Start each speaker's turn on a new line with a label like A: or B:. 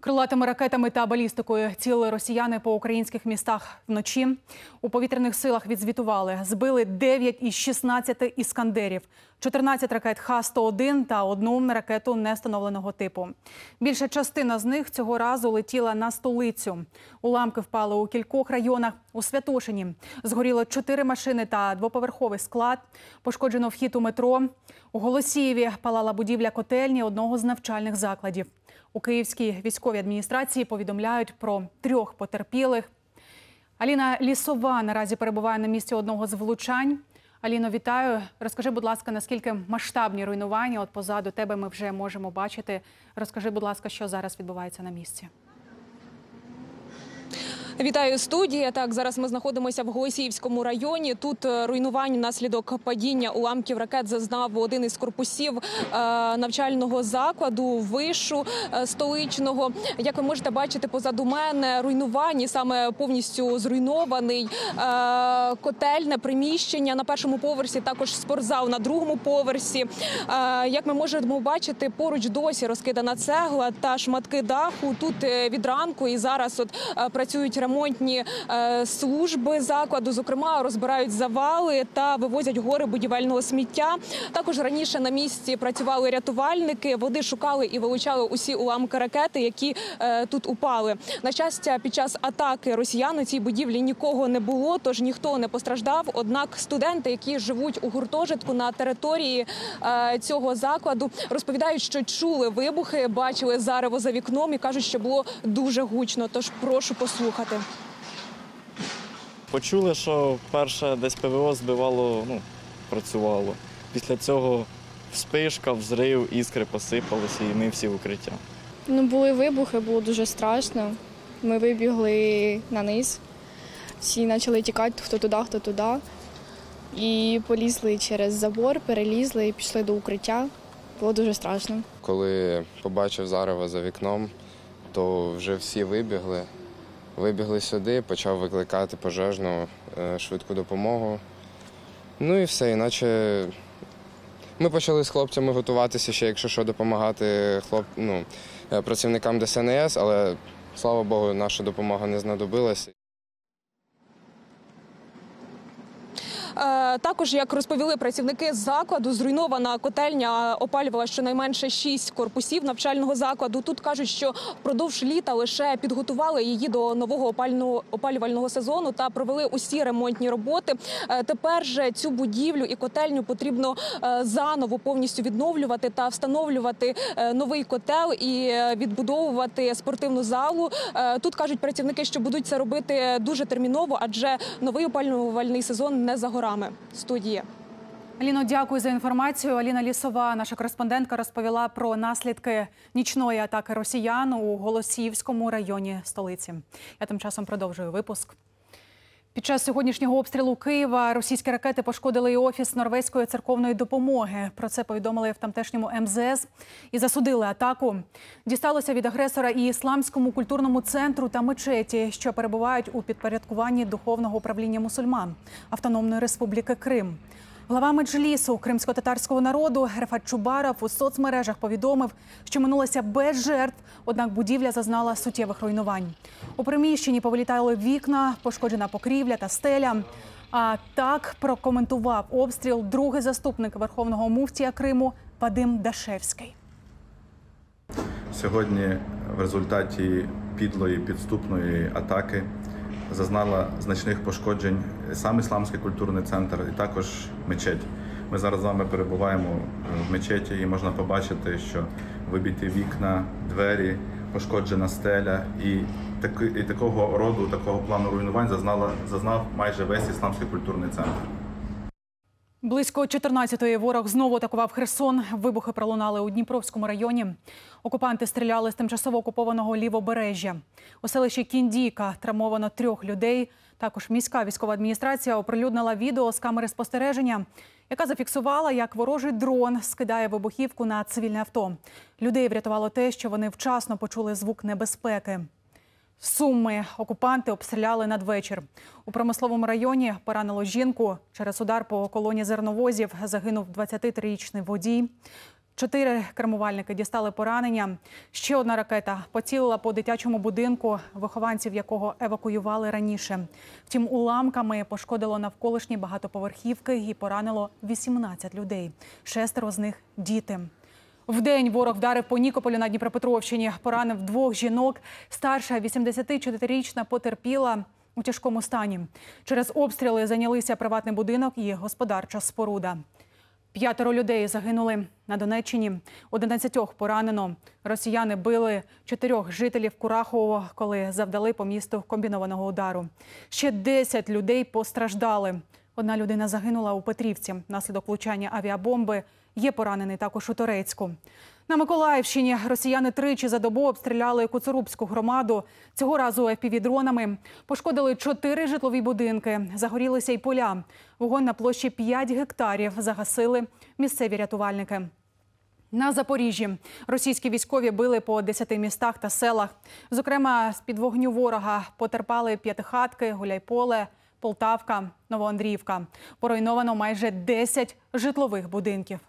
A: Крилатими ракетами та балістикою цілили росіяни по українських містах вночі. У повітряних силах відзвітували. Збили 9 із 16 іскандерів, 14 ракет Х-101 та одну ракету нестановленого типу. Більша частина з них цього разу летіла на столицю. Уламки впали у кількох районах. У Святошині згоріло 4 машини та двоповерховий склад. Пошкоджено вхід у метро. У Голосіїві палала будівля котельні одного з навчальних закладів. У Київській військовій адміністрації повідомляють про трьох потерпілих. Аліна Лісова наразі перебуває на місці одного з влучань. Аліно, вітаю. Розкажи, будь ласка, наскільки масштабні руйнування? От позаду тебе ми вже можемо бачити. Розкажи, будь ласка, що зараз відбувається на місці.
B: Вітаю студія. Так, зараз ми знаходимося в Голосіївському районі. Тут е, руйнувань внаслідок падіння уламків ракет зазнав один із корпусів е, навчального закладу вишу е, столичного. Як ви можете бачити, позаду мене руйнувані саме повністю зруйнований котельне приміщення на першому поверсі. Також спортзал на другому поверсі. Як ми можемо бачити, поруч досі розкидана цегла та шматки даху. Тут від ранку і зараз от працюють ремонтні е, служби закладу. Зокрема, розбирають завали та вивозять гори будівельного сміття. Також раніше на місці працювали рятувальники. Води шукали і вилучали усі уламки ракети, які е, тут упали. На щастя, під час атаки росіян у цій будівлі нікого не було, тож ніхто не постраждав. Однак студенти, які живуть у гуртожитку на території е, цього закладу, розповідають, що чули вибухи, бачили зарево за вікном і кажуть, що було дуже гучно. Тож прошу послухати.
C: Почули, що перше десь ПВО збивало, ну, працювало. Після цього вспишка, взрив, іскри посипалися, і ми всі в укриття.
D: Ну, були вибухи, було дуже страшно. Ми вибігли на низ. Всі почали тікати, хто туди, хто туди. І полізли через забор, перелізли і пішли до укриття. Було дуже страшно.
E: Коли побачив зарево за вікном, то вже всі вибігли. Вибігли сюди, почав викликати пожежну е, швидку допомогу. Ну і все, іначе ми почали з хлопцями готуватися ще, якщо що, допомагати хлоп... ну, е, працівникам ДСНС, але слава Богу, наша допомога не знадобилася.
B: Також, як розповіли працівники закладу, зруйнована котельня опалювала щонайменше шість корпусів навчального закладу. Тут кажуть, що впродовж літа лише підготували її до нового опалювального сезону та провели усі ремонтні роботи. Е, Тепер же цю будівлю і котельню потрібно е, заново повністю відновлювати та встановлювати е, новий котел і е, відбудовувати спортивну залу. Е, Тут кажуть працівники, що будуть це робити дуже терміново, адже новий опалювальний сезон не за горами. Студія.
A: Аліно, дякую за інформацію. Аліна Лісова, наша кореспондентка, розповіла про наслідки нічної атаки росіян у Голосіївському районі столиці. Я тим часом продовжую випуск. Під час сьогоднішнього обстрілу Києва російські ракети пошкодили і офіс норвезької церковної допомоги. Про це повідомили в тамтешньому МЗС і засудили атаку. Дісталося від агресора і ісламському культурному центру та мечеті, що перебувають у підпорядкуванні духовного управління мусульман Автономної Республіки Крим. Глава меджлісу кримсько-татарського народу Рефат Чубаров у соцмережах повідомив, що минулося без жертв, однак будівля зазнала суттєвих руйнувань. У приміщенні повилітали вікна, пошкоджена покрівля та стеля. А так прокоментував обстріл другий заступник верховного муфтія Криму Вадим Дашевський.
F: Сьогодні в результаті підлої підступної атаки зазнала значних пошкоджень сам Ісламський культурний центр і також мечеть. Ми зараз з вами перебуваємо в мечеті і можна побачити, що вибіті вікна, двері, пошкоджена стеля і, так, і такого роду, такого плану руйнувань зазнала, зазнав майже весь Ісламський культурний центр.
A: Близько 14-ї ворог знову атакував Херсон. Вибухи пролунали у Дніпровському районі. Окупанти стріляли з тимчасово окупованого лівобережжя. У селищі Кіндійка травмовано трьох людей. Також міська військова адміністрація оприлюднила відео з камери спостереження, яка зафіксувала, як ворожий дрон скидає вибухівку на цивільне авто. Людей врятувало те, що вони вчасно почули звук небезпеки. Суми окупанти обстріляли надвечір. У промисловому районі поранило жінку. Через удар по колоні зерновозів загинув 23-річний водій. Чотири кермувальники дістали поранення. Ще одна ракета поцілила по дитячому будинку, вихованців якого евакуювали раніше. Втім, уламками пошкодило навколишні багатоповерхівки і поранило 18 людей. Шестеро з них діти. Вдень ворог вдарив по Нікополю на Дніпропетровщині, поранив двох жінок. Старша 84-річна потерпіла у тяжкому стані. Через обстріли зайнялися приватний будинок і господарча споруда. П'ятеро людей загинули на Донеччині. 11 поранено. Росіяни били чотирьох жителів Курахового, коли завдали по місту комбінованого удару. Ще 10 людей постраждали. Одна людина загинула у Петрівці внаслідок влучання авіабомби. Є поранений також у Торецьку. На Миколаївщині росіяни тричі за добу обстріляли Куцурубську громаду. Цього разу FPV-дронами. Пошкодили чотири житлові будинки. Загорілися й поля. Вогонь на площі 5 гектарів загасили місцеві рятувальники. На Запоріжжі російські військові били по 10 містах та селах. Зокрема, з-під вогню ворога потерпали п'ятихатки, Гуляйполе, Полтавка, Новоандріївка. Поруйновано майже 10 житлових будинків.